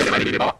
Thank you.